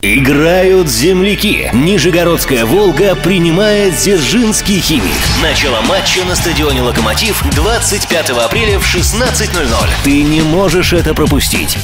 Играют земляки. Нижегородская «Волга» принимает Дзержинский «Химик». Начало матча на стадионе «Локомотив» 25 апреля в 16.00. Ты не можешь это пропустить.